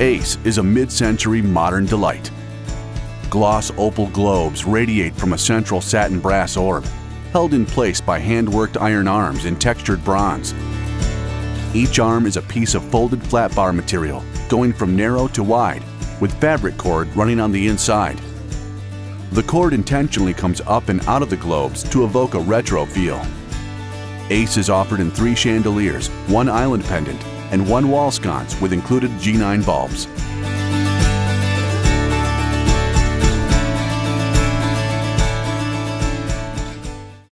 Ace is a mid-century modern delight. Gloss opal globes radiate from a central satin brass orb, held in place by hand-worked iron arms in textured bronze. Each arm is a piece of folded flat bar material, going from narrow to wide, with fabric cord running on the inside. The cord intentionally comes up and out of the globes to evoke a retro feel. Ace is offered in three chandeliers, one island pendant, and one wall sconce with included G9 bulbs.